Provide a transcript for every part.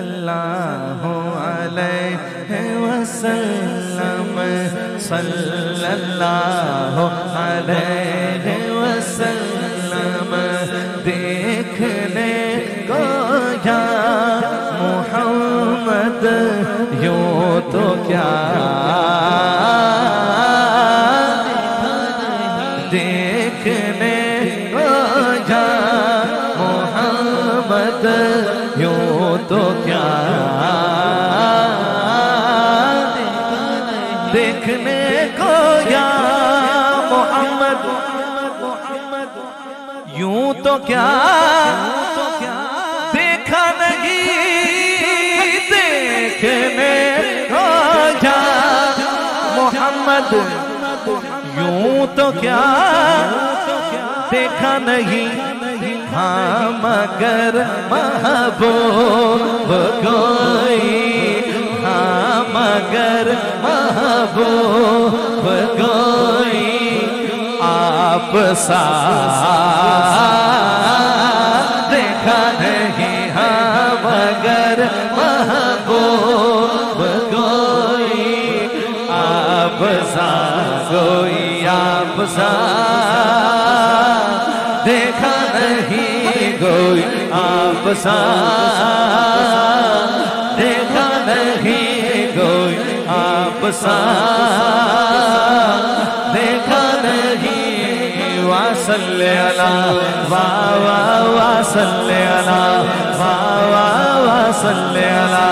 सल्लल्लाहु अलैहि वसल्लम सल्लल्लाहु अलैहि वसल्लम देखने को या मोहम्मद यूं देखने को या मोहम्मद। यूँ तो क्या? देखा नहीं। देखने को क्या मोहम्मद। यूँ तो क्या? देखा नहीं। हाँ मगर महबूब कोई हाँ मगर महबूब कोई आप देखा नहीं हाँ मगर महबूब कोई आप सा कोई आप सा कोई आप सा देखा नहीं कोई आप सा देखा नहीं वासल अला वाह वाह वासल अला वाह वाह वासल अला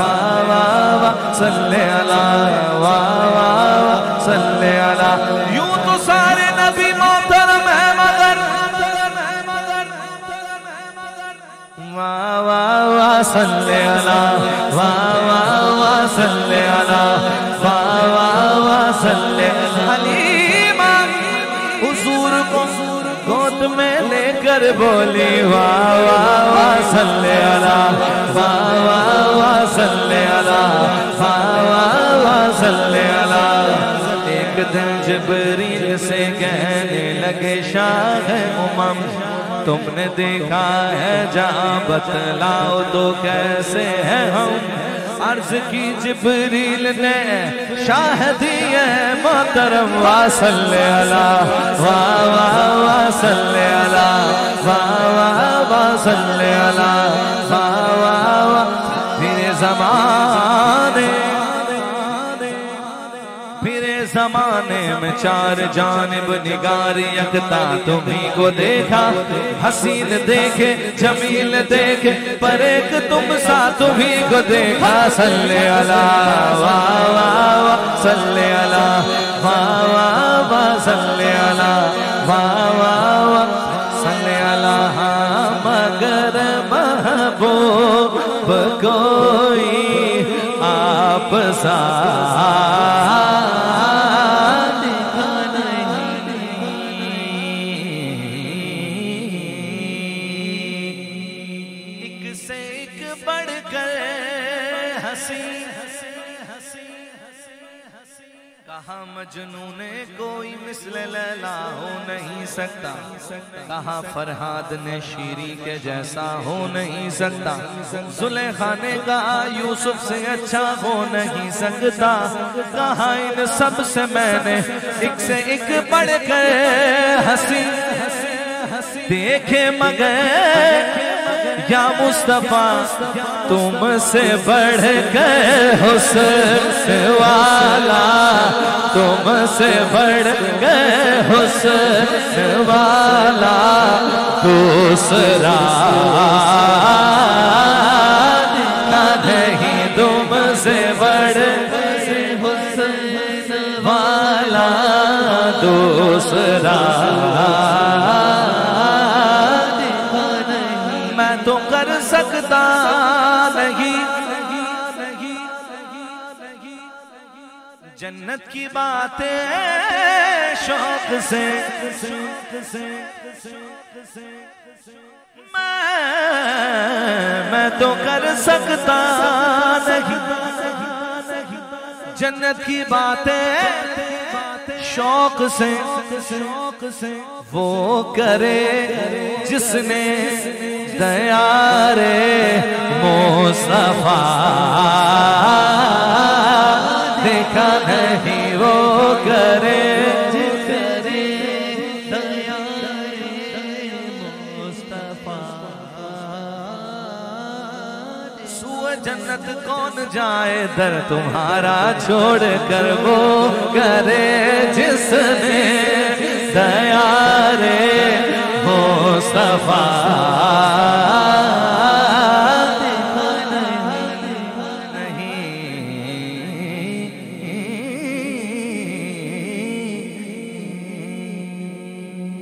वाह वाह वासल अला वाह वाह वासल अला सल्ले अला वाह वाह सल्ले अला वाह वाह हलीमा हुजूर को गोद में लेकर बोली वाह वाह अला वाह वाह अला वाह सल्ले अला एक दिन जबरील से कहने लगे शाह उमम तुमने देखा है, जहाँ बतलाओ तो कैसे है हम? अर्ज़ की जबरील ने शाहदी है मोहतरम वासल्ले अला वाह वाह वासल्ले अला वाह वाह वासल्ले अला वाह वाह वाह। फिर जमाने जमाने में चार जानब निगार यकता तुम्ही को देखा। हसीन देखे, जमील देखे, पर एक तुम सा तुम्ही को देखा। सल्ले अला वाह वाह वाह सल्ले अला वाह वाह वाह सल्ले अला वाह वाह वाह सल्ले अला। हाँ मगर महबूब कोई आप सा से एक बढ़कर हँसी। कहा मजनू ने कोई मिसल लैला हो नहीं सकता। कहा फरहाद ने शीरी के जैसा हो नहीं सकता। जुलेखा ने कहा यूसुफ से अच्छा हो नहीं सकता। कहा इन सबसे मैंने एक से एक बढ़ कर हँसी। देखे मगर या मुस्तफ़ा, तुमसे बढ़ गए हुस्न वाला, तुमसे बढ़ गए हुस्न वाला दूसरा। नहीं तुमसे वाला दूसरा। जन्नत की बातें शौक से। मैं मैं तो कर सकता नहीं। जन्नत की बातें शौक से शौक से वो करे जिसने दया रे मोसफा नहीं वो करे। जन्नत कौन जाए? दर तुम्हारा छोड़ कर वो करे। जिसने दया रे सफ़ा